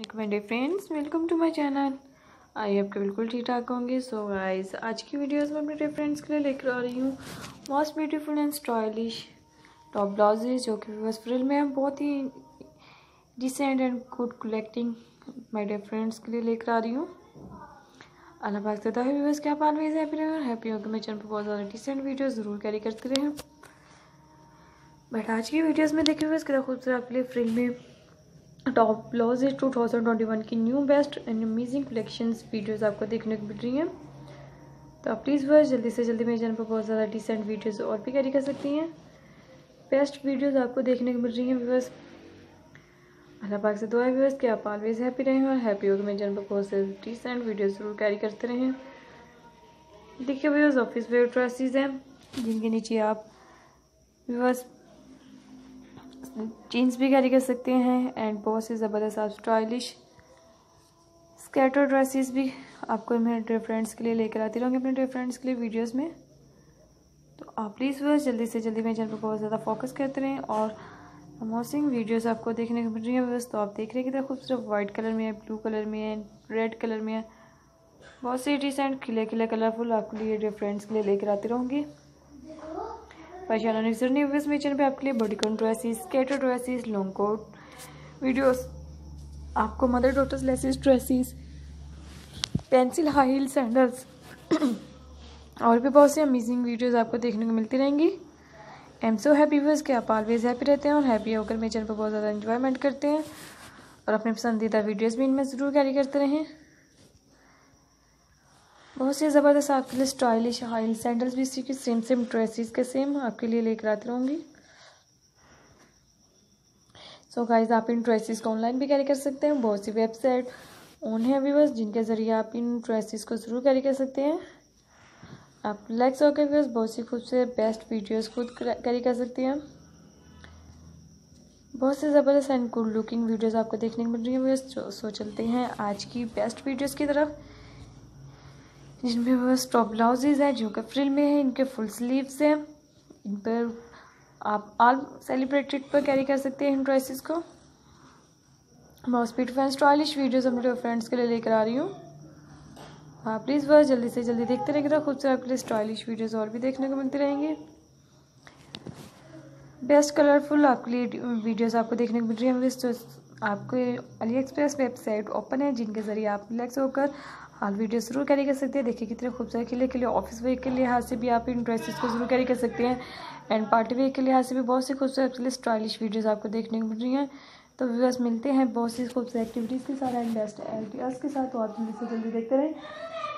My day friends welcome to my channel I आपके बिल्कुल ठीक ठाक होंगे। सो गाइस आज की वीडियोस में अपने फ्रेंड्स के लिए लेकर आ रही हूँ most beautiful and stylish top blouses जो कि बस फ्रिल में हम बहुत ही decent and good collecting my friends के लिए लेकर आ रही हूँ। अल्लाह पाक से है व्यूवर्स क्या ऑलवेज हैप्पी रहे हैप्पी होकर मेरे चैनल पर बहुत ज़्यादा डिसेंट वीडियो ज़रूर कैरी करते रहे। हैं बट आज की वीडियोज़ में देखे हुए कितना खूबसूरत आपके लिए फ्रिल में टॉप ब्लाउज है 2021 की new best and amazing collection videos आपको देखने को मिल रही हैं। तो आप प्लीज़ बस जल्दी से जल्दी मेरे चैनल पर बहुत ज़्यादा डिसेंट वीडियोज़ और भी कैरी कर सकती हैं। बेस्ट वीडियोज़ आपको देखने को मिल रही हैं व्यूवर्स अल्लाह पाक से दुआ व्यूवर्स कि आप ऑलवेज हैप्पी रहें और हैप्पी होकर मेरे चैनल पर बहुत से डिसेंट वीडियोज़ ज़रूर कैरी करते रहें। देखिए व्यूवर्स ऑफ़िस वेयर ड्रेसेस हैं, जिनके नीचे आप व्यूवर्स जीन्स भी कैरी कर सकते हैं एंड बहुत से ज़बरदस्त आप स्टाइलिश स्केटर ड्रेसेस भी आपको मैं फ्रेंड्स के लिए लेकर आती रहूँगी अपने फ्रेंड्स के लिए वीडियोस में। तो आप प्लीज़ बस जल्दी से जल्दी मेरे चैनल पर बहुत ज़्यादा फोकस करते रहें और अमोसिंग वीडियोस आपको देखने को मिल रही है। बस तो आप देख रहे हैं कि खूबसूरत वाइट कलर में है ब्लू कलर में है रेड कलर में है। बहुत सी डिसेंट खिले खिले कलरफुल आपके लिए फ्रेंड्स के लिए लेकर आती रहूँगी। परेशान नहीं सर नहीं मेरे चैनल पे आपके लिए bodycon dresses skater dresses long coat videos आपको mother daughters laces dresses pencil high heel sandals और भी बहुत सी अमेजिंग वीडियोस आपको देखने को मिलती रहेंगी। आई एम सो हैप्पी बस कि आप ऑलवेज हैप्पी रहते हैं और हैप्पी होकर मेरे चैनल पर बहुत ज़्यादा इन्जॉयमेंट करते हैं। और अपने पसंदीदा वीडियोज़ भी इनमें ज़रूर कैरी करते रहें। बहुत सी ज़बरदस्त आपके लिए स्टाइलिश हाइल सैंडल्स भी इसी की सेम सेम ड्रेसेस के सेम आपके लिए लेकर आती रहूँगी सो गाइज़ आप इन ड्रेसेस को ऑनलाइन भी कैरी कर सकते हैं। बहुत सी वेबसाइट ऑन है अभी बस, जिनके ज़रिए आप इन ड्रेसेस को ज़रूर कैरी कर सकते हैं। आप लेक्स होकर भी बहुत सी खुद से बेस्ट वीडियोस खुद कैरी कर सकते हैं। बहुत से ज़बरदस्त एंड गुड लुकिंग वीडियोस आपको देखने को मिल रही है। बस सो चलते हैं आज की बेस्ट वीडियोस की तरफ़। जिनमें बस टॉप ब्लाउजेज हैं, जो कि फ्रिल में है, इनके फुल स्लीव्स हैं। इन पर आप ऑल सेलिब्रेटेड पर कैरी कर सकते हैं इन ड्रेसेस को। बहुत स्पीड फ़ैन स्टाइलिश वीडियोस अपने फ्रेंड्स के लिए लेकर आ रही हूँ। आप प्लीज़ बस जल्दी से जल्दी देखते रहेंगे तो खुद से आपके लिए स्टाइलिश वीडियोस और भी देखने को मिलती रहेंगी। बेस्ट कलरफुल आपके लिए वीडियोस आपको देखने को मिल रही है। आपके अली एक्सप्रेस वेबसाइट ओपन है, जिनके ज़रिए आप रिलैक्स होकर हाल वीडियो ज़रूर कैरी कर सकते हैं, देखिए कितने खूबसूरत खिले के लिए ऑफ़िस वेयर के लिए लिहाज से भी आप इन ड्रेसेस को ज़रूर कैरी कर सकते हैं। एंड पार्टी वेयर के लिए लिहाज से भी बहुत सी खूबसूरत स्टाइलिश वीडियोज़ आपको देखने को मिल रही हैं। तो व्यूअर्स मिलते हैं बहुत सी खूबसूरत एक्टिविटीज़ के साथ एंड बेस्ट आइडियाज़ के साथ। तो आप जल्दी से जल्दी देखते रहें।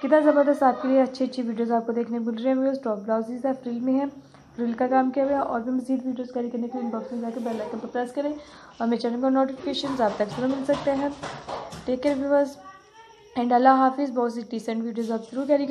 कितना ज़बरदस्त आपके लिए अच्छी अच्छी वीडियोज़ आपको देखने को मिल रही है व्यूअर्स टॉप ब्लाउजेज है फ्रिल में है। फ्रिल का काम किया हुआ? और भी मजीद वीडियोज़ कैरी करने के लिए इनबॉक्स में जाकर बेल आइकन पर प्रेस करें। और मेरे चैनल को नोटिफिकेशन आप तक ज़रूर मिल सकते हैं। टेक केयर व्यूअर्स एंड अल्लाह हाफिज़ बहुत सी डिसेंट वीडियोज़ आप ज़रूर कैरी